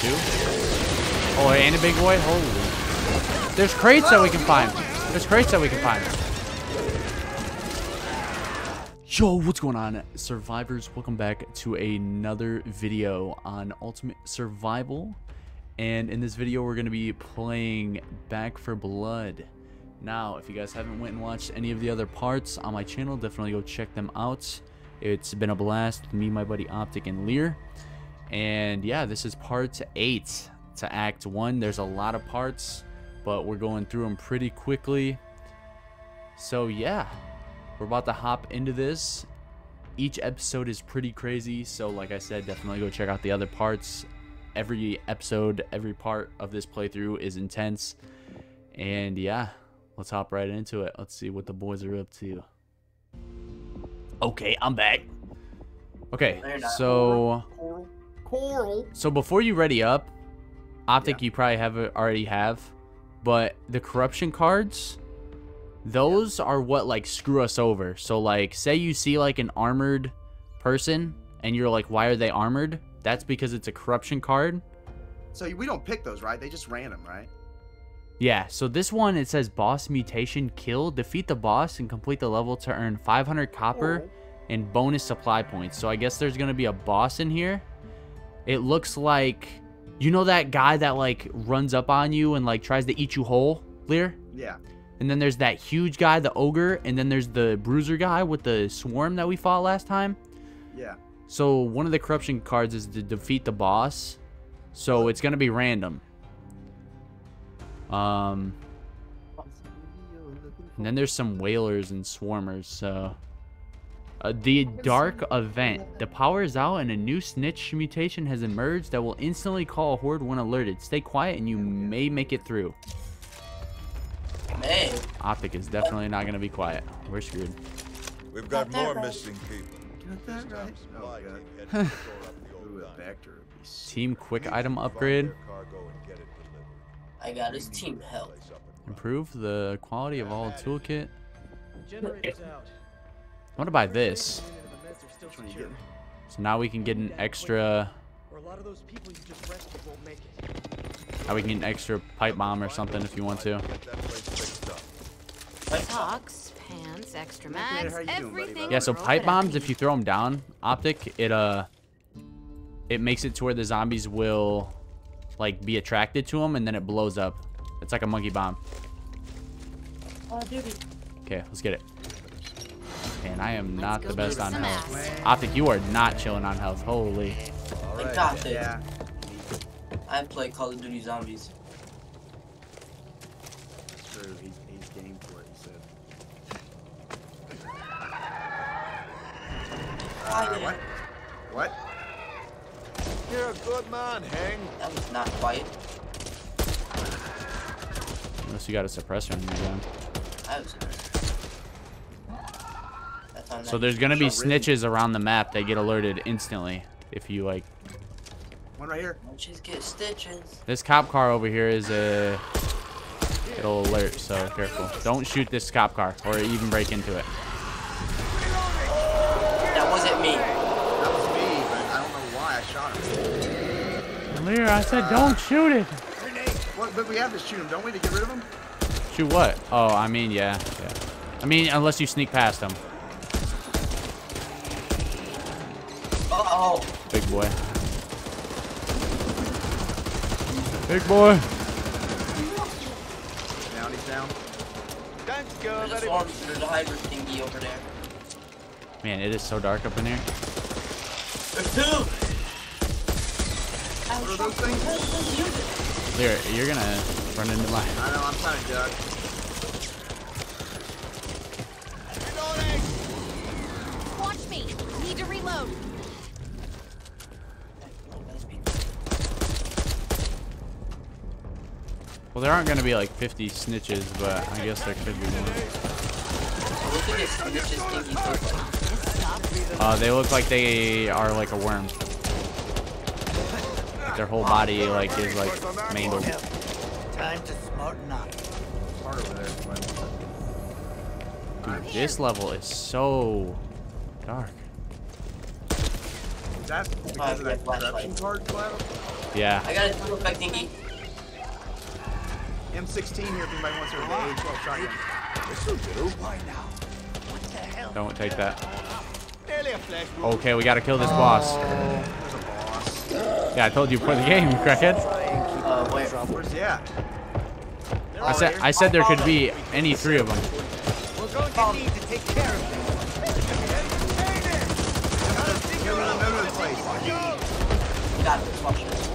two. Oh, and a big boy. Holy. There's crates that we can find. There's crates that we can find. Yo, what's going on, survivors? Welcome back to another video on Ultimate Survival. And in this video, we're going to be playing Back 4 Blood. Now, if you guys haven't went and watched any of the other parts on my channel, definitely go check them out. It's been a blast me, my buddy Optic, and Lear. And yeah, this is part 8 to Act 1. There's a lot of parts, but we're going through them pretty quickly. So yeah, we're about to hop into this. Each episode is pretty crazy, so like I said, definitely go check out the other parts. Every episode, every part of this playthrough is intense. And yeah, let's hop right into it. Let's see what the boys are up to. Okay, I'm back. Okay, so Coral. so before you ready up, optic Yeah. you probably have already have, but the corruption cards, those are what like screw us over. So like, say you see like an armored person, and you're like, why are they armored? That's because it's a corruption card. So we don't pick those, right? They just random, right? Yeah, so this one it says boss mutation kill, defeat the boss and complete the level to earn 500 copper and bonus supply points. So I guess there's going to be a boss in here. It looks like you know that guy that like runs up on you and like tries to eat you whole, Lear? Yeah. And then there's that huge guy, the ogre, and then there's the bruiser guy with the swarm that we fought last time. Yeah. So one of the corruption cards is to defeat the boss. So it's going to be random. Um and then there's some whalers and swarmers, so. Uh, the dark event. The power is out and a new snitch mutation has emerged that will instantly call a horde when alerted. Stay quiet and you may make it through. Man, Optic is definitely not going to be quiet. We're screwed. We've got Got more right. missing people. Got that This right? Oh, team headed to shore up the old Ooh, a dime. vector would be s- Team quick item upgrade. their cargo and get it delivered. I got his team help. Place up and running. Improve the quality of all toolkit. Generator's out. I want to buy this. Which one you getting? So now we can get an extra. Or a lot of those people you just rescued won't make it. Now we can get an extra pipe bomb or something if you want to. Get that place fixed up. Socks, pants, extra mags, how you doing, buddy, everything. Yeah, so pipe bombs, if you throw them down, optic, it uh, it makes it to where the zombies will, like, be attracted to them, and then it blows up. It's like a monkey bomb. Oh. Okay, let's get it. And I am Let's not the best on health. ass. Optic, you are not chilling on health. Holy. All I got this. Yeah. I play Call of Duty Zombies. That's true. He's, he's game for it, he said. Uh, what? What? You're a good man, Hang. That was not quiet. Unless you got a suppressor in your gun. I was. That's on So there's gonna be snitches around the map that get alerted instantly if you like. One right here. Don't just get stitches. This cop car over here is a. It'll alert, so careful. Don't shoot this cop car or even break into it. That wasn't me. That was me, but I don't know why I shot him. Lear, I said don't shoot it. What? But we have to shoot him, don't we, to get rid of him? Shoot what? Oh, I mean, yeah, yeah. I mean, unless you sneak past them. Oh. Big boy. Big boy. Down, he's down. Thanks, go There's a very swarm much. through the hydrant thingy over there. Man, it is so dark up in here. There's two. What are those things? Lear, you're gonna run into my. I know, I'm trying to duck. Well, there aren't gonna be like 50 snitches, but I guess there could be more. Look at this snitches thingy look like. This sucks. Uh, they look like they are like a worm. Like their whole body like is like mangled. Time to smarten up. Hard over there. but- Dude, this level is so dark. Is that because of that flashlight. corruption card collateral? Yeah. I got a dual effect thingy. M16 here if anybody wants to the A12 shotgun. This'll do. Don't take that. Nearly a flesh wound. Okay, we gotta kill this boss. There's a boss. Yeah, I told you before the game, crackhead. Uh, where? Where's he? I said I said there could be any three of them. We're going to need to take care of things. Go to another place. Got this. Watch this.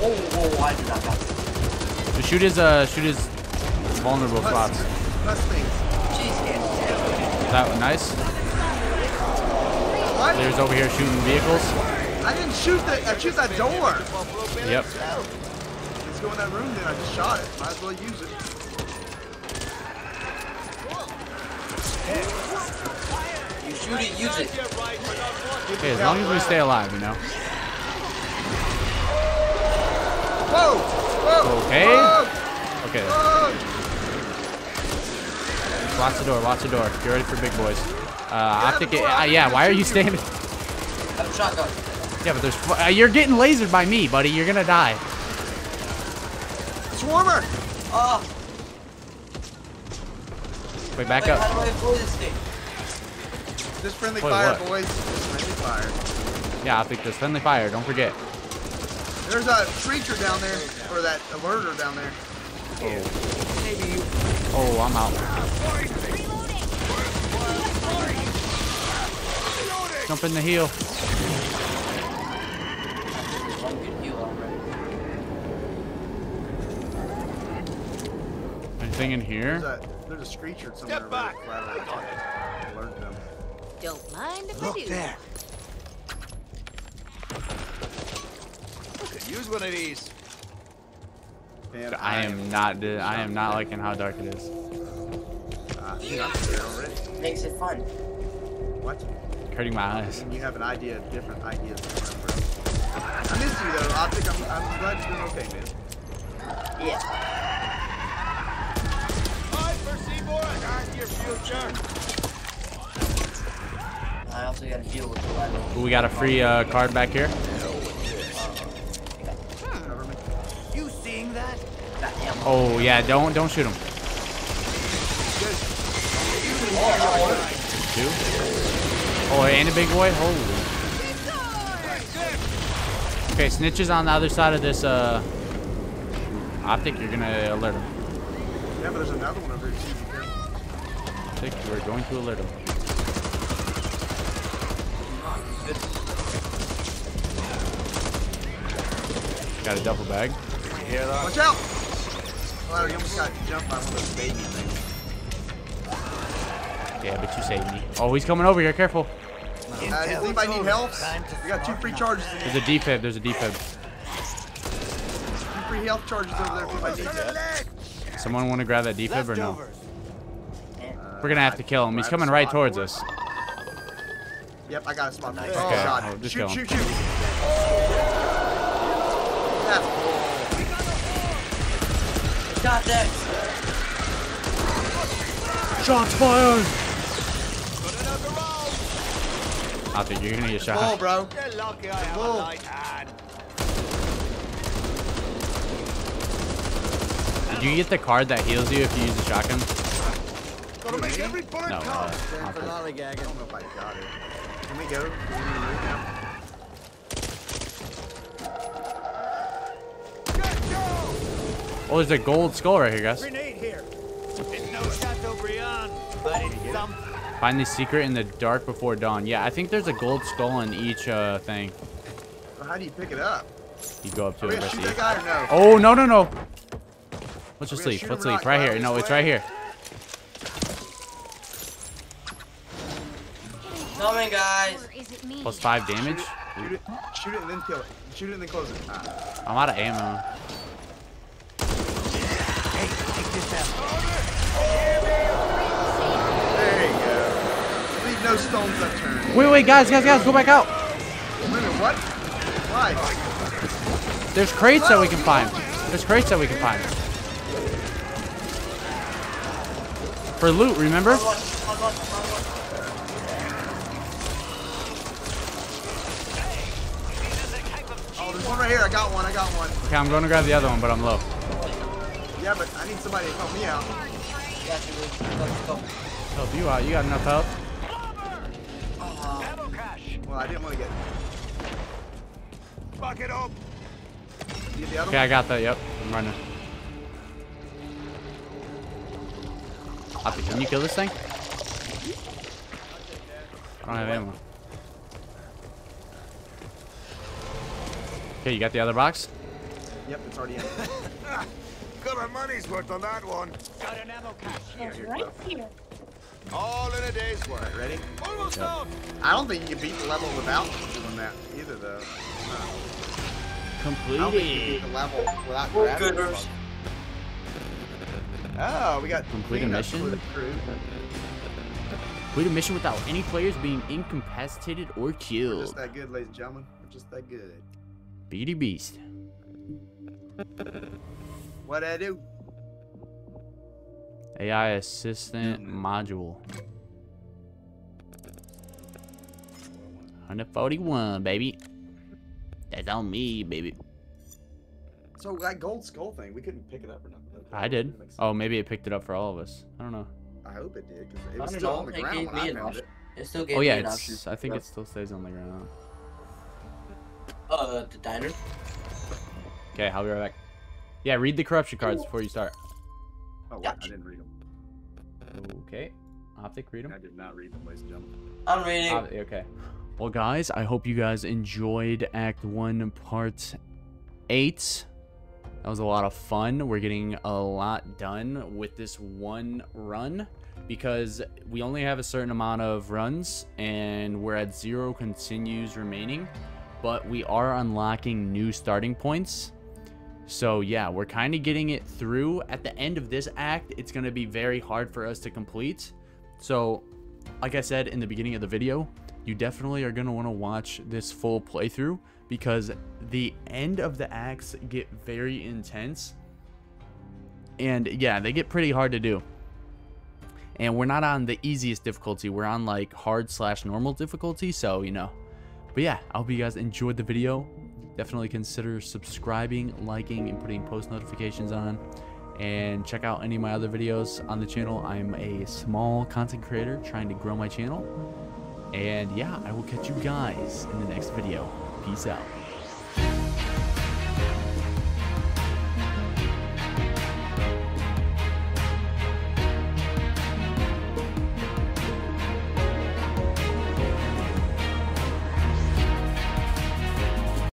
Oh, whoa, I did not got this. Just shoot his uh shoot his vulnerable spots. Plus things. That one nice. What? There's over here shooting vehicles. I didn't shoot the. I shoot that door. Yep. Let's go in that room then. I just shot it. Might as well use it. You shoot it, use it. Okay, as long as we stay alive, you know. Whoa! Whoa! Okay. Okay. Whoa! Watch the door. Watch the door. Get ready for big boys. Uh, optic. Uh, yeah. Why are you standing? I have a shotgun. Yeah, but there's. Uh, you're getting lasered by me, buddy. You're gonna die. Swarmer! Oh, Wait, back wait, up. how do I avoid this thing? Just friendly Wait, fire, what? boys. Just friendly fire. Yeah, I think There's friendly fire. Don't forget. There's a creature down there, or that alerter down there. Oh, Maybe. Oh, I'm out. Jump in the heel. One good heal already. Anything in There's here? a there's a screecher somewhere. Step back. Right around. Alert them. Don't mind if I Look do. there. Use one of these. Man, I am not. I am not liking how dark it is. Uh, dude, I'm there already. Makes it fun. What? Hurting my eyes. And you have an idea, different ideas. I miss you though, Optic. I'm, I'm glad you're doing okay, man. Yeah. Hi, for Seymour. Guard your future. I also got to deal with the level. We got a free uh, card back here. Cover me. You seeing that? Got ammo. Oh yeah, don't don't shoot him. Two. Oh, and a big boy. Holy. Okay, snitches on the other side of this uh optic. You're gonna alert him. Yeah, but there's another one over here careful. Optic, we're going to alert him. Got a duffel bag. Watch out! Wow, you almost got jumped by one of those baby things. Yeah, but you saved me. Oh, he's coming over here. Careful. Uh, does anybody need help? We got two free charges. There's a defib. There's a defib. Two free health charges over there if anybody needs it. Someone want to grab that defib or no? Leftovers. We're gonna have to kill him. He's coming right towards us. Yep, I got a spot. for you. Okay, Oh god. oh, just shoot, kill him. shoot, shoot. That's cool. Got that. Shots fired. Got. I think you're gonna get Bull, shot. bro. You're lucky I have a light hand. Did you get the card that heals you if you use the shotgun? Gotta make every bullet No. count. Uh, Stand for Optic. I don't know if I got it. Can we go? Oh, there's a gold skull right here, guys. Grenade here. It's no Chateaubriand, but. Find the secret in the dark before dawn. Yeah, I think there's a gold skull in each uh, thing. Well, how do you pick it up? You go up to Are it. gonna I shoot see. that guy or no? Oh no no no! Let's just gonna leave. Let's him or leave. Right here. No, this it's right here. Coming, guys. Or is it Plus five damage. Shoot it, shoot it and then kill it. Shoot it and then close it. Ah. I'm out of ammo. There you go. Leave no stones unturned. Wait wait guys guys guys go back out. Wait a minute, what? Why? There's crates that we can find. There's crates that we can find. For loot, remember? Oh, there's one right here. I got one. I got one. Okay, I'm going to grab the other one, but I'm low. Yeah, but I need somebody to help me out. Yeah, dude. Let's go. Help you out. You got enough help? Cache. Well, I didn't want to get. Fuck it up. You get the other Okay, I got that. Yep. I'm running. Hoppy, can you kill this thing? I don't have ammo. Okay, you got the other box? Yep, it's already in. Got our money's worth on that one. Got an ammo cache here. It's right here. All in a day's work. Ready? Almost done. I don't think you can beat the level without doing that either, though. No. I don't think you can beat the level without We're grabbing good. the Oh, we got Complete a mission? for the crew. Complete a mission without any players being incapacitated or We're just killed. that good, ladies and gentlemen. We're just that good. Beady Beast. What I do? AI assistant module. 141, baby. That's on me, baby. So that gold skull thing, we couldn't pick it up or nothing. I did. Oh, maybe it picked it up for all of us. I don't know. I hope it did, because it was still know. on the It ground gave when me I found it. It still gave Oh me yeah, an option. it's, I think Yep. it still stays on the ground. Uh, the diner. Okay, I'll be right back. Yeah, read the corruption cards before you start. Oh, what? Gotcha. I didn't read them. Okay. Optic, read them. I did not read them, ladies and gentlemen. I'm reading. Okay. Well, guys, I hope you guys enjoyed Act 1, Part 8. That was a lot of fun. We're getting a lot done with this one run because we only have a certain amount of runs and we're at zero continues remaining. But we are unlocking new starting points. So, yeah, we're kind of getting it through. At the end of this act, it's going to be very hard for us to complete. So, like I said in the beginning of the video, you definitely are going to want to watch this full playthrough because the end of the acts get very intense. And yeah, they get pretty hard to do. And we're not on the easiest difficulty. We're on like hard slash normal difficulty. So, you know. But yeah, I hope you guys enjoyed the video. Definitely consider subscribing, liking, and putting post notifications on and check out any of my other videos on the channel. I'm a small content creator trying to grow my channel. And yeah, I will catch you guys in the next video. Peace out.